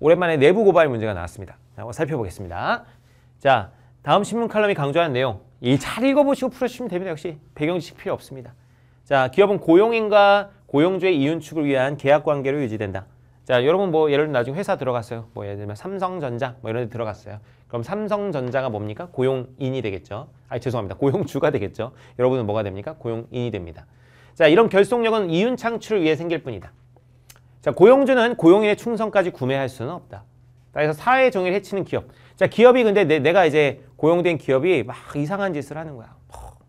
오랜만에 내부 고발 문제가 나왔습니다. 자, 한번 살펴보겠습니다. 자, 다음 신문 칼럼이 강조하는 내용. 이 잘 읽어보시고 풀어주시면 됩니다. 역시 배경지식 필요 없습니다. 자, 기업은 고용인과 고용주의 이윤축을 위한 계약 관계로 유지된다. 자, 여러분 뭐 예를 들어 나중에 회사 들어갔어요. 뭐 예를 들면 삼성전자 뭐 이런 데 들어갔어요. 그럼 삼성전자가 뭡니까? 고용인이 되겠죠. 아, 죄송합니다. 고용주가 되겠죠. 여러분은 뭐가 됩니까? 고용인이 됩니다. 자, 이런 결속력은 이윤 창출을 위해 생길 뿐이다. 자, 고용주는 고용인의 충성까지 구매할 수는 없다. 그래서 사회 정의를 해치는 기업. 자, 기업이 근데 내, 가 이제 고용된 기업이 막 이상한 짓을 하는 거야.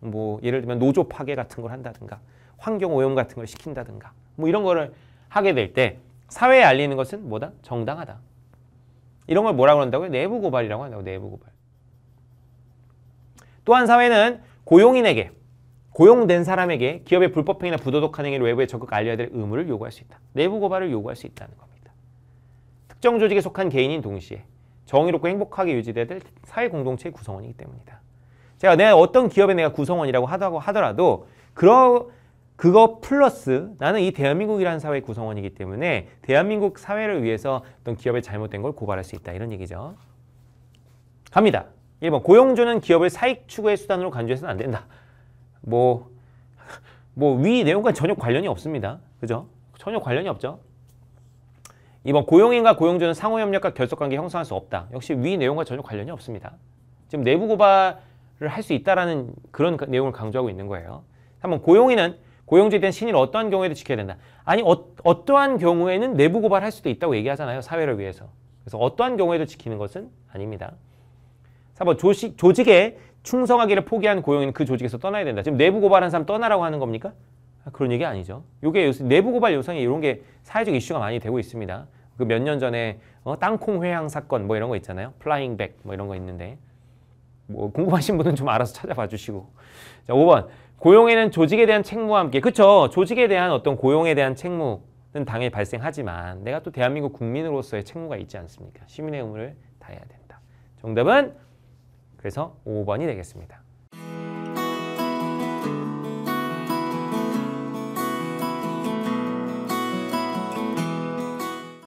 뭐 예를 들면 노조 파괴 같은 걸 한다든가 환경 오염 같은 걸 시킨다든가 뭐 이런 거를 하게 될 때 사회에 알리는 것은 뭐다? 정당하다. 이런 걸 뭐라고 한다고요? 내부 고발이라고 한다고 내부 고발. 또한 사회는 고용인에게 고용된 사람에게 기업의 불법행위나 부도덕한 행위를 외부에 적극 알려야 될 의무를 요구할 수 있다. 내부 고발을 요구할 수 있다는 겁니다. 특정 조직에 속한 개인인 동시에 정의롭고 행복하게 유지돼야 될 사회 공동체의 구성원이기 때문이다. 제가 내가 어떤 기업에 내가 구성원이라고 하더라도 그러, 그거 플러스 나는 이 대한민국이라는 사회의 구성원이기 때문에 대한민국 사회를 위해서 어떤 기업의 잘못된 걸 고발할 수 있다. 이런 얘기죠. 갑니다. 1번 고용주는 기업을 사익 추구의 수단으로 간주해서는 안 된다. 뭐, 뭐 위 내용과 전혀 관련이 없습니다. 그죠? 전혀 관련이 없죠. 이번 고용인과 고용주는 상호협력과 결속관계 형성할 수 없다. 역시 위 내용과 전혀 관련이 없습니다. 지금 내부 고발을 할 수 있다라는 그런 내용을 강조하고 있는 거예요. 한번 고용인은 고용주에 대한 신의를 어떠한 경우에도 지켜야 된다. 아니 어, 어떠한 경우에는 내부 고발할 수도 있다고 얘기하잖아요. 사회를 위해서. 그래서 어떠한 경우에도 지키는 것은 아닙니다. 4번 조직, 조직에 충성하기를 포기한 고용인은 그 조직에서 떠나야 된다. 지금 내부 고발한 사람 떠나라고 하는 겁니까? 아, 그런 얘기 아니죠. 이게 요새 내부 고발 요성이 이런 게 사회적 이슈가 많이 되고 있습니다. 그 몇 년 전에 어, 땅콩 회항 사건 뭐 이런 거 있잖아요. flying back 뭐 이런 거 있는데 뭐 궁금하신 분은 좀 알아서 찾아봐 주시고. 자, 5번. 고용에는 조직에 대한 책무와 함께 그렇죠. 조직에 대한 어떤 고용에 대한 책무는 당연히 발생하지만 내가 또 대한민국 국민으로서의 책무가 있지 않습니까? 시민의 의무를 다해야 된다. 정답은 그래서 5번이 되겠습니다.